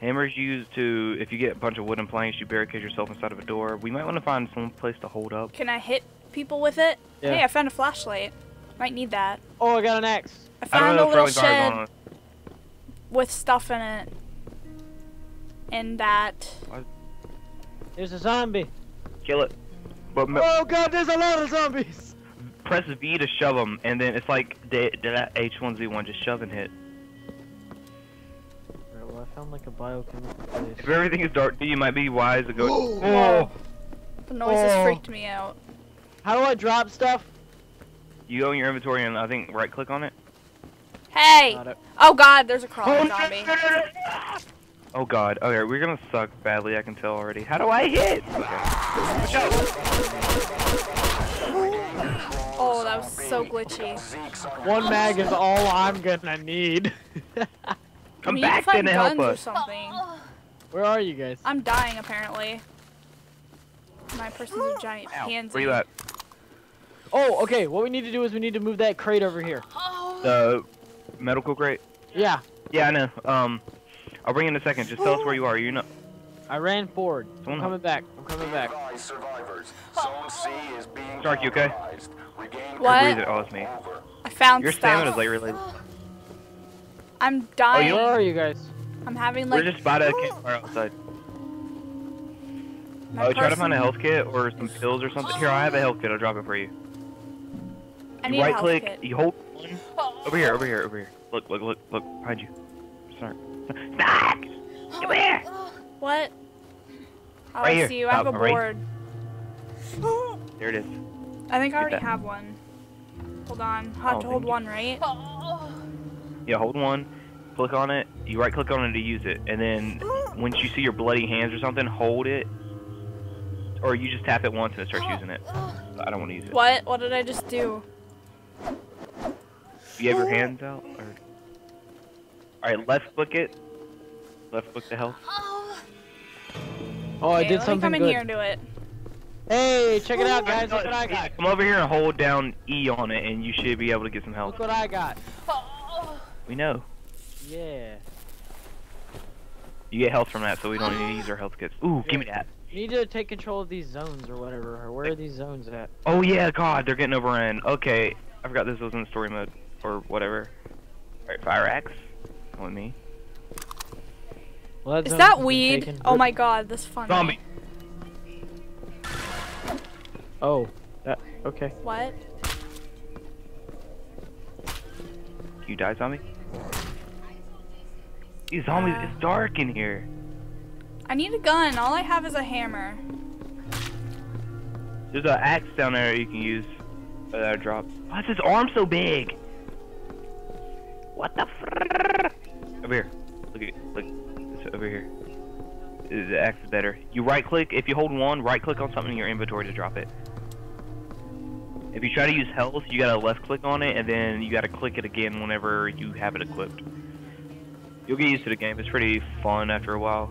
Hammers used to, if you get a bunch of wooden planks, you barricade yourself inside of a door. We might want to find some place to hold up. Can I hit people with it? Yeah. Hey, I found a flashlight. Might need that. Oh, I got an axe. I I found know a little throwing shed with stuff in it. And that. There's a zombie. Kill it. But Oh god, there's a lot of zombies. press V to shove them, and then it's like the, the H1Z1, just shove and hit. Alright, well I found like a biochemical place. If everything is dark, you might be wise to go. Whoa. The noises Oh. freaked me out. How do I drop stuff? You go in your inventory and I think right click on it. Hey! Got it. Oh god, there's a crawling oh, zombie. Oh god. Okay, we're gonna suck badly. I can tell already. How do I hit? Okay. Watch out. Oh, that was so glitchy. One mag is all I'm gonna need. Come we need back find then to help guns or us. something. Where are you guys? I'm dying apparently. My person's a giant Ow, pansy. Where you at? Oh, okay. What we need to do is we need to move that crate over here. The medical crate. Yeah, Yeah, I know. Um, I'll bring in a second. Just tell us where you are. You know. I ran forward. I'm Someone- coming back. I'm coming back. Advise survivors. Zone C is being Shark, you okay? What? It. Oh, it's me. I found Your stuff. stamina's like related. I'm Oh, dying. you Where are you guys? I'm having like. We're just by the campfire outside. my Oh, try to find a health kit or some pills or something. Here, I have a health kit. I'll drop it for you. I You need a right health click. kit. You hold. Over here. Over here. Over here. Look. Look. Look. Look. Behind you. Sorry. Snacks! Come here. What? Oh, Right I here. see you. I have a Top, right. board. There it is. I think I already that. have one. Hold on. I have Oh, to hold thank you. one, right? Yeah. Hold one. Click on it. You right click on it to use it, and then once you see your bloody hands or something, hold it. Or you just tap it once and it starts using it. I don't want to use it. What? What did I just do? You have your hands out? Or... Alright, left click it. Left click the health. Oh, I Okay, did let something me come good. in here and do it. Hey, check it out, guys. Look what I got. Come over here and hold down E on it, and you should be able to get some health. Look what I got. We know. Yeah. You get health from that, so we don't need to use our health kits. Ooh, give me that. You need to take control of these zones or whatever. Or where are these zones at? Oh yeah, God, they're getting overrun. Okay, I forgot this was in story mode or whatever. Alright, fire axe. On me. Well, Is that weed? taken. Oh my god, this fun. Zombie. Oh, that. Okay. What? You die, zombie. These zombies. It's dark in here. I need a gun. All I have is a hammer. There's an axe down there you can use that I dropped. Why is his arm so big? What the fr- Over here. Look at look. It's over here. The axe is better. You right click. If you hold one, right click on something in your inventory to drop it. If you try to use health, you gotta left click on it, and then you gotta click it again whenever you have it equipped. You'll get used to the game. It's pretty fun after a while.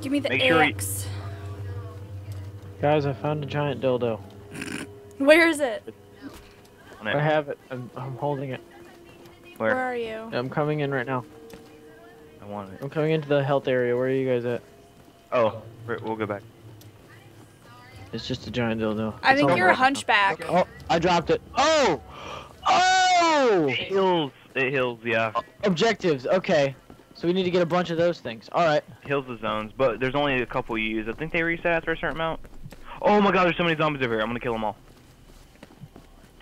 Give me the Make sure you- axe. Guys, I found a giant dildo. Where is it? I have it. I'm, I'm holding it. Where Where? are you? I'm coming in right now. I want it. I'm coming into the health area. Where are you guys at? Oh, we're- we'll go back. It's just a giant dildo. I It's think you're a right. hunchback. Oh, I dropped it. Oh! Oh! It heals. It heals. Yeah. Objectives. Okay. So we need to get a bunch of those things. All right. Heals the zones, but there's only a couple you use. I think they reset after a certain amount. Oh my god, there's so many zombies over here. I'm gonna kill them all.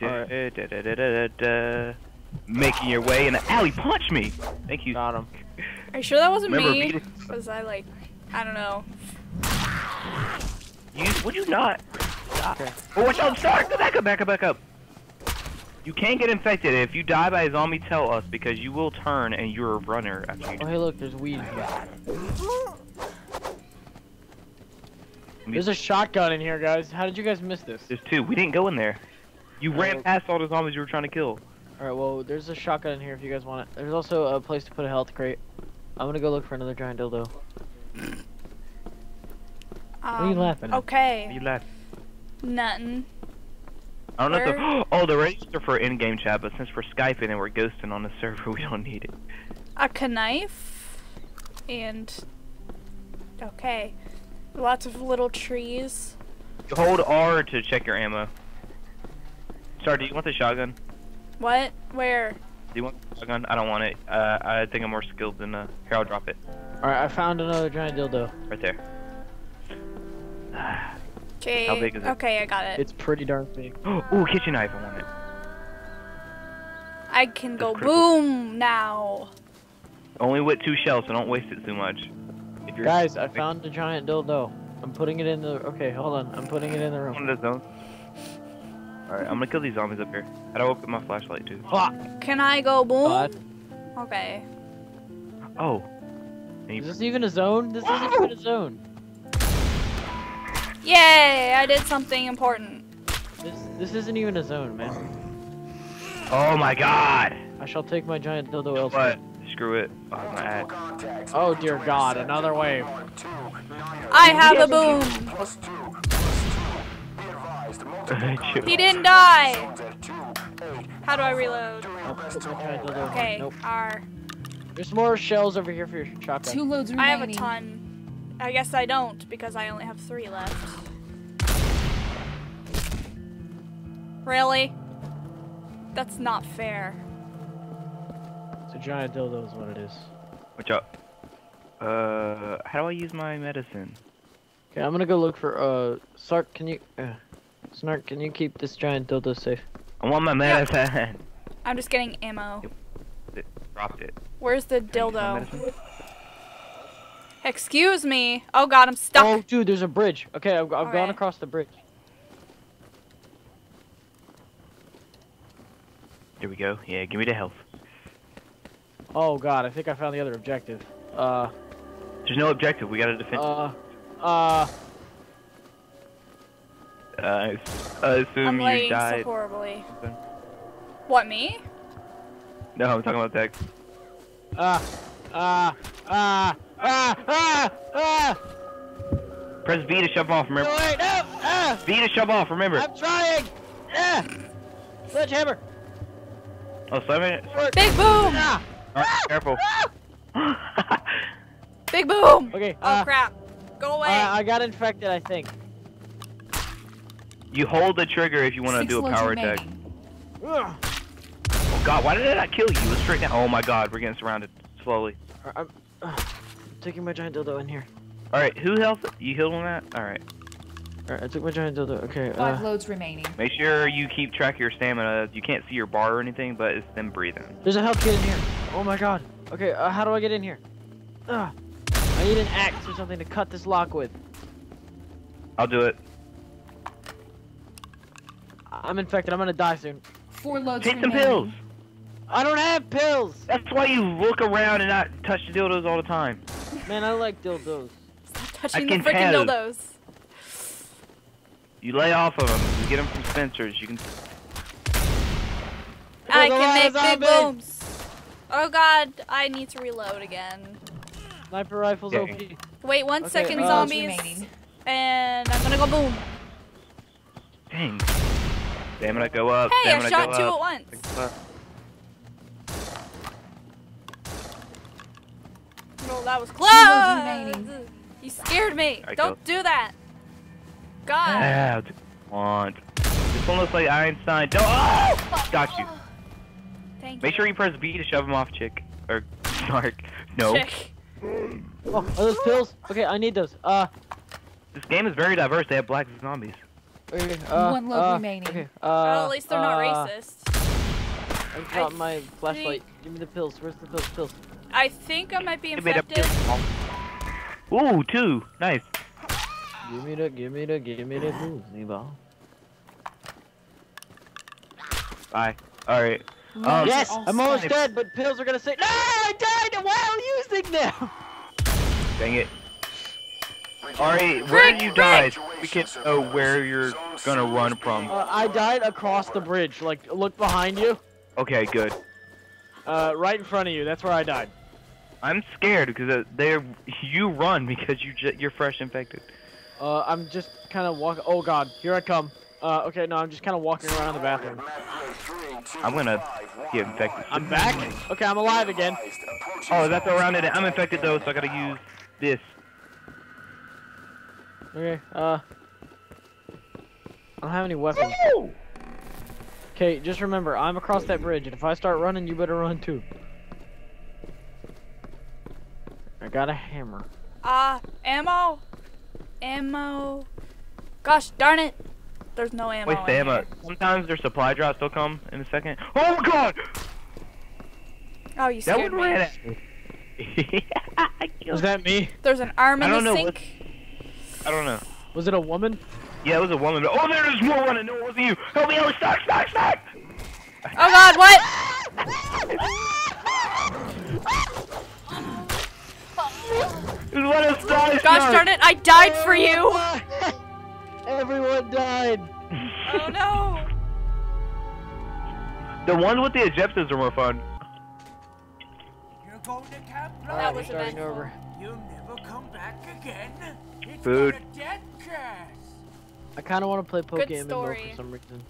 Alright. Da, da, da, da, da, da. Making your way in the alley. Punch me. Thank you. Got him. Are you sure that wasn't Remember, me? Was I like, I don't know. You would you not? Stop. Okay. Oh, watch out! Start. Go back up. Back up. Back up. You can't get infected if you die by a zombie. Tell us because you will turn and you're a runner after you. Oh, hey, look. There's weed. There's a shotgun in here, guys. How did you guys miss this? There's two. We didn't go in there. You ran past all the zombies you were trying to kill. All right. Well, there's a shotgun in here if you guys want it. There's also a place to put a health crate. I'm gonna go look for another giant dildo. Um, are you laughing at? Okay. You left. Nothing. I don't know if the, oh, the register for in-game chat, but since we're Skyping and we're ghosting on the server, we don't need it. A knife and okay, lots of little trees. Hold R to check your ammo. Sorry, do you want the shotgun? What? Where? Do you want the shotgun? I don't want it. Uh, I think I'm more skilled than, uh, here, I'll drop it. Alright, I found another giant dildo. Right there. Okay. How big is it? Okay, I got it. It's pretty darn big. Ooh, kitchen knife, I want it. I can go critical. boom now. Only with two shells, so don't waste it too much. Guys, I found a giant dildo. I'm putting it in the. Okay, hold on. I'm putting it in the room. one of those zones. Alright, I'm gonna kill these zombies up here. How do I open my flashlight too? Fuck! Can I go boom? God. Okay. Oh. Is this even a zone? This isn't even a zone. Yay! I did something important. This this isn't even a zone, man. Oh my god! I shall take my giant dildo elsewhere. What? Screw it. Oh, I'm gonna add. Contacts. Oh dear God, another wave. I have a boom. plus two, plus two. Be advised, multiple He didn't die. contacts at two, eight. How do I reload? I'll put my giant dildo. Okay. Nope. R. There's more shells over here for your shotgun. Two loads I have a ton. I guess I don't because I only have three left. Really? That's not fair. It's a giant dildo is what it is. Watch out. Uh, how do I use my medicine? Okay, I'm gonna go look for uh Sark. Can you, uh, Snark? Can you keep this giant dildo safe? I want my medicine. I'm just getting ammo. It Dropped it. Where's the Can I use my dildo? Medicine? Excuse me. Oh god, I'm stuck. Oh, dude, there's a bridge. Okay, I've, I've gone Okay. across the bridge. Here we go. Yeah, give me the health. Oh God, I think I found the other objective. Uh, There's no objective. We gotta defend. uh, uh. Uh, I assume I'm you lagging so died. horribly. What, me? No, I'm talking about Dex. Ah, ah, ah, ah, ah, ah! Press V to shove off. No, Remember. wait, no! Ah! V to shove off. Remember. I'm trying! Ah! Sledgehammer! Oh, seven. Big boom! Ah! Alright, careful. Big boom! Okay, Oh uh, crap. Go away. uh, I got infected, I think. you hold the trigger if you want to do a power attack. Oh God, why did I kill you? Let's straight down. Oh my God, we're getting surrounded slowly. I'm, uh, taking my giant dildo in here. All right, who health? You healed on that? All right. Alright, I took my giant dildo. Okay, Five uh, loads remaining. Make sure you keep track of your stamina. You can't see your bar or anything, but it's them breathing. there's a health kit in here. Oh my god. Okay, uh, how do I get in here? Ugh. I need an axe or something to cut this lock with. I'll do it. I- I'm infected. I'm gonna die soon. Four loads Take some remaining. pills. I don't have pills. That's why you look around and not touch the dildos all the time. Man, I like dildos. Stop touching the freaking dildos. You lay off of them. You get them from Spencer's. You can. I There's can make big booms. Oh god, I need to reload again. Sniper rifles Okay. OP. Wait one Okay, second, uh, zombies. And I'm gonna go boom. Dang. Damn it, I go up. Hey, I stamina shot go two up. at once. No, that was close. You scared me. I Don't do that. God. Ah, what do want. This one looks like Einstein. Don't. Oh! Got you. Thank Make you. sure you press B to shove him off, chick. Or Snark. No. Chick. Oh, are those pills? Okay, I need those. Uh, This game is very diverse. They have black zombies. okay, uh, One load uh, remaining. Okay, uh, well, at least they're not uh, racist. I dropped my flashlight. Give me the pills. Where's the pills? Pills. I think I might be Give me the infected. Ooh, two. Nice. Give me the, give me the, give me the boozy ball. Bye. All right. Um, yes, all I'm almost dead, but pills are gonna say no. I died while using them. Dang it. Ari, where Rick, you Rick! died, we can know where you're gonna run from. Uh, I died across the bridge. Like, look behind you. Okay, good. Uh, right in front of you. That's where I died. I'm scared because uh, they're you run because you you're fresh infected. Uh, I'm just kind of walking. Oh God, here I come. Uh, okay, no, I'm just kind of walking around the bathroom. I'm gonna get infected. I'm back. Okay, I'm alive again. Oh, that's around it. I'm infected though, so I gotta use this. Okay, uh, I don't have any weapons. Okay, just remember, I'm across that bridge, and if I start running, you better run too. I got a hammer. Ah, ammo. Ammo. Gosh darn it. There's no ammo. Waste in the ammo. here. Sometimes their supply drops will come in a second. Oh my god! Oh, you That scared one me. ran at me. I killed Was that me? There's an arm I in don't the know sink. I don't know. Was it a woman? Yeah, it was a woman. but- Oh, there's more running. No, it wasn't you. Help me! Oh, stuck, stuck, stuck! Oh god, what? It was one of us die, Gosh stuck. darn it, I died for you! Everyone died. Oh no! The ones with the objectives are more fun. You're going to Camp That was starting eventful. over. You'll never come back again. It's Food. got a death curse. I kind of want to play Pokemon Go for some reason.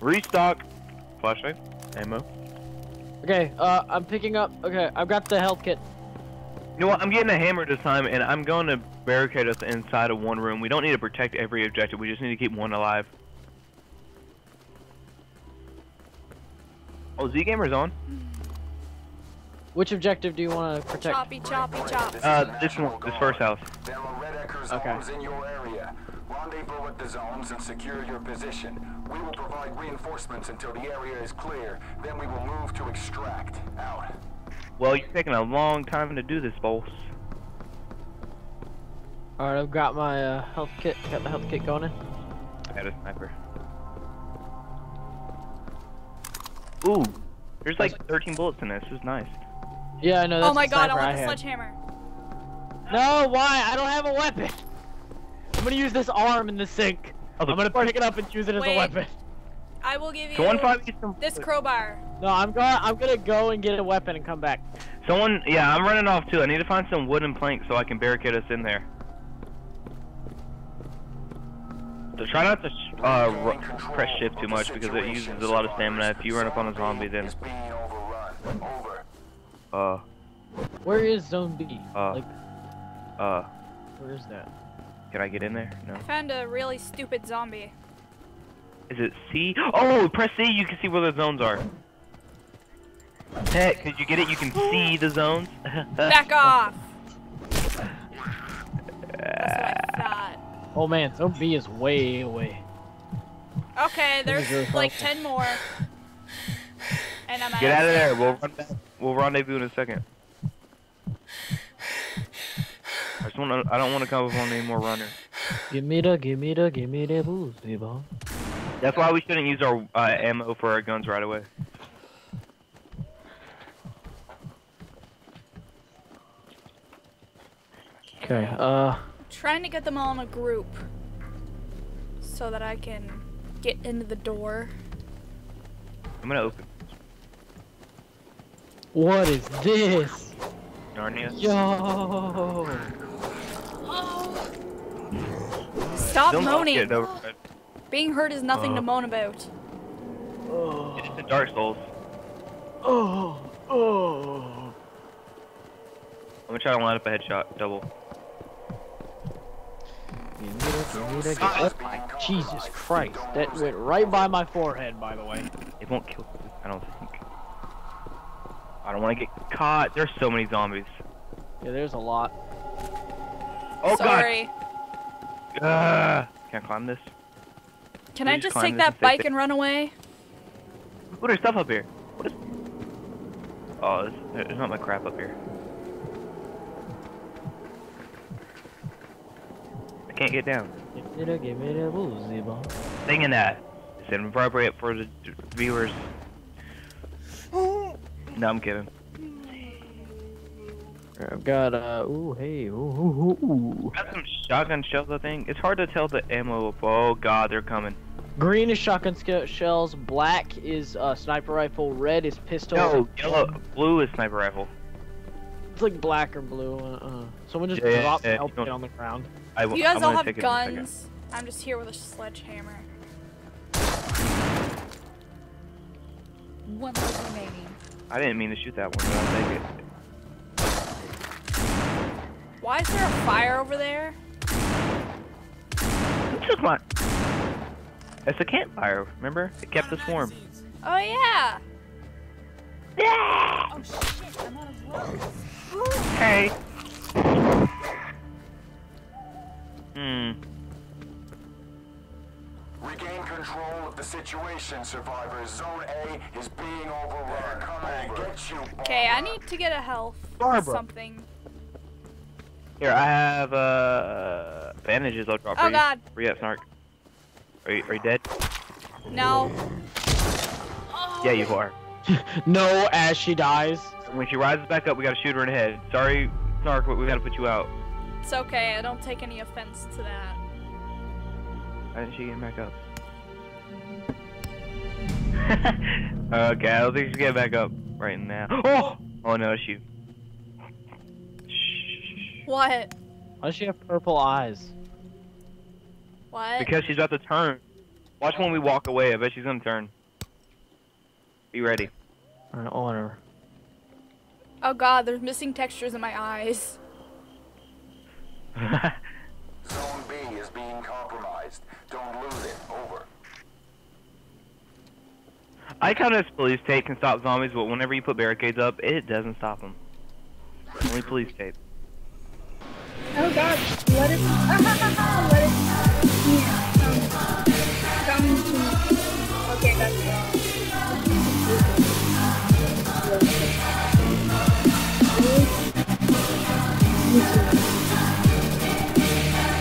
Restock. Flashlight. Ammo. Okay, uh, I'm picking up. Okay, I've got the health kit. You know what? I'm getting a hammer this time, and I'm going to barricade us inside of one room. We don't need to protect every objective. We just need to keep one alive. Oh, Z Gamer's on. Which objective do you want to protect? Choppy, choppy, chop. Uh, this one, this first house. There are Red Ecker Okay. zones in your area. Rendezvous at the zones and secure your position. We will provide reinforcements until the area is clear. Then we will move to extract. Out. Well, you're taking a long time to do this, boss. All right, I've got my uh, health kit. Got the health kit going in. I got a sniper. Ooh, there's like 13 bullets in this. This is nice. Yeah, I know. That's Oh my the god, I sniper want the sledgehammer. No, why? I don't have a weapon. I'm gonna use this arm in the sink. Oh, the- I'm gonna pick it up and use it as Wait. a weapon. I will give you Someone find me this crowbar. No, I'm going. I'm gonna go and get a weapon and come back. Someone, yeah, I'm running off too. I need to find some wooden planks so I can barricade us in there. So try not to uh, press shift too much because it uses a lot of stamina. If you run up on a zombie, then Is being overrun. Over. Uh, Where is Zone B? Uh. like, uh, where is that? can I get in there? No. I found a really stupid zombie. Is it C? Oh, press C. You can see where the zones are. Heck, could you get it? You can see the zones. Back off! That's what I. Oh man, Zone B is way away. Okay, there's really like 10 more. And I'm out. Get out of there. We'll run back. We'll rendezvous in a second. I just want to. I don't want to come up on any more runners. Give me the, give me the, give me the boozy ball. That's why we shouldn't use our uh, ammo for our guns right away. Okay, uh, Trying to get them all in a group. So that I can get into the door. I'm gonna open what is this? Narnia. Yo! Stop Don't moaning! Get it. Being hurt is nothing to Uh. moan about. Oh, It's the Dark Souls. oh, oh. I'm gonna try to line up a headshot double. Give me the, give me the, oh, Jesus Christ, that went right by my forehead, by the way. It won't kill. me, I don't think. I don't want to get caught. There's so many zombies. Yeah, there's a lot. Oh Sorry. god. Ugh. Can I climb this? Can We I just just take that and bike and run away? Oh, there's stuff up here. What is? Oh, there's, there's not my crap up here. I can't get down. Give me the, give me the boozy ball. Thinking that. It's inappropriate for the d- viewers. No, I'm kidding. I've got, uh, ooh, hey, ooh, ooh, ooh, ooh. Got some shotgun shells, I think. It's hard to tell the ammo. Oh god, they're coming. Green is shotgun shells, black is uh, sniper rifle, red is pistol. No, yellow, blue is sniper rifle. It's like black or blue. Uh, uh. Someone just Yeah, yeah, dropped yeah, help on the ground. I, You guys I'm all have take it in a second. guns. I'm just here with a sledgehammer. One life remaining. I didn't mean to shoot that one, but I'll take it. Why is there a fire over there? Who took my... It's a campfire, remember? It kept us warm. Oh yeah. Oh shit, I'm out of rope. Hey. Hmm. Regain control of the situation, survivors. Zone A is being overrun. Come over. Get you, Okay, I need to get a health. Barbara. Something. Here, I have, uh... Bandages I'll drop for Oh you. god. Where you at, Snark? Are you, are you dead? No. Yeah, you are. No, as she dies. When she rises back up, we gotta shoot her in the head. Sorry, Snark, but we gotta put you out. It's okay. I don't take any offense to that. Why didn't she get back up? okay, I don't think she's getting back up right now. Oh! Oh no, she. What? Why does she have purple eyes? What? Because she's about to turn. Watch when we walk away. I bet she's gonna turn. Be ready. Alright, whatever. Oh god, there's missing textures in my eyes. Don't lose it. Over. I kind of police tape can stop zombies, but whenever you put barricades up, it doesn't stop them. Only police tape. Oh god, let it. let it. Yeah, come, come to me. Okay, that's it.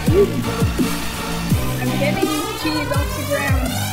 I'm getting cheese off the ground.